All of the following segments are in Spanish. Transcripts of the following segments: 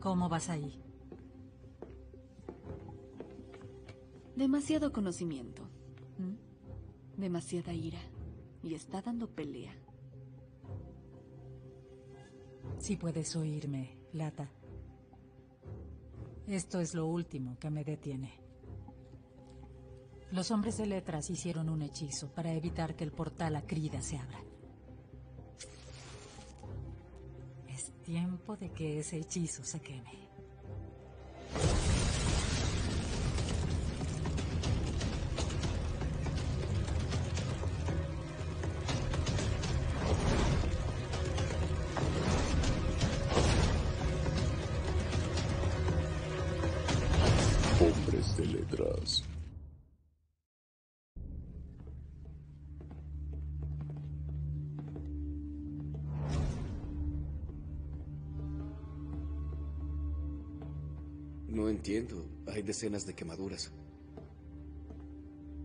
¿Cómo vas ahí? Demasiado conocimiento. ¿m? Demasiada ira. Y está dando pelea. Si puedes oírme, Lata. Esto es lo último que me detiene. Los hombres de letras hicieron un hechizo para evitar que el portal a Crida se abra. Tiempo de que ese hechizo se queme. No entiendo. Hay decenas de quemaduras.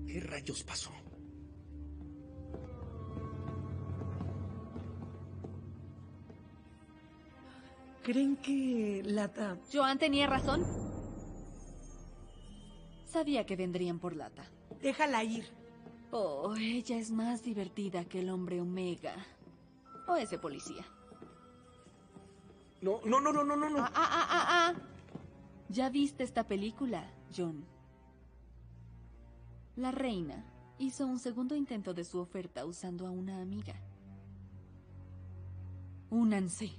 ¿Qué rayos pasó? ¿Creen que Lata... Joan tenía razón. Sabía que vendrían por lata. Déjala ir. Oh, ella es más divertida que el hombre Omega. O ese policía. No, no, no, no, no, no. no. Ah, ah, ah, ah, ah. ¿Ya viste esta película, John? La reina hizo un segundo intento de su oferta usando a una amiga. Únanse.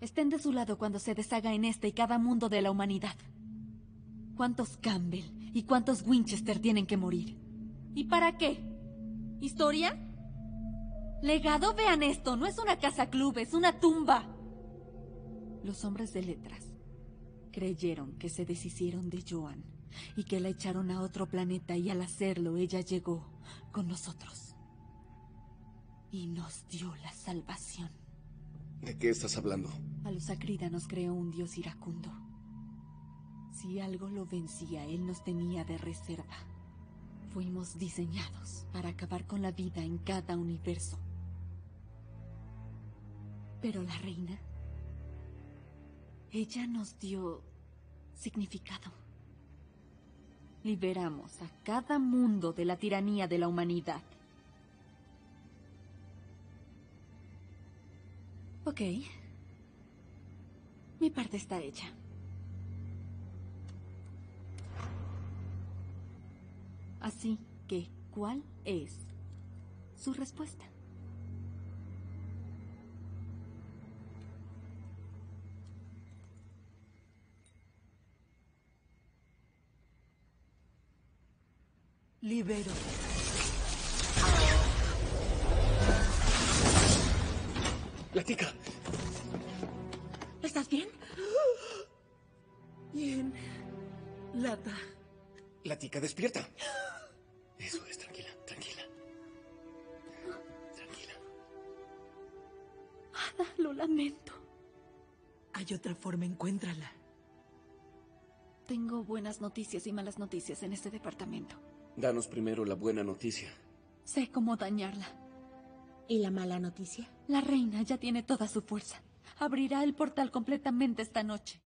Estén de su lado cuando se deshaga en este y cada mundo de la humanidad. ¿Cuántos Campbell y cuántos Winchester tienen que morir? ¿Y para qué? ¿Historia? Legado, vean esto, no es una casa club, es una tumba. Los hombres de letras creyeron que se deshicieron de Joan y que la echaron a otro planeta y al hacerlo ella llegó con nosotros. Y nos dio la salvación. ¿De qué estás hablando? A los Acrida nos creó un dios iracundo. Si algo lo vencía, él nos tenía de reserva. Fuimos diseñados para acabar con la vida en cada universo. Pero la reina, ella nos dio significado. Liberamos a cada mundo de la tiranía de la humanidad. Ok. Mi parte está hecha. Así que, ¿cuál es su respuesta? Libero. La tica. ¿Estás bien? Bien. Lata. La tica, despierta. Eso es, tranquila, tranquila. Tranquila. Ada, lo lamento. Hay otra forma, encuéntrala. Tengo buenas noticias y malas noticias en este departamento. Danos primero la buena noticia. Sé cómo dañarla. ¿Y la mala noticia? La reina ya tiene toda su fuerza. Abrirá el portal completamente esta noche.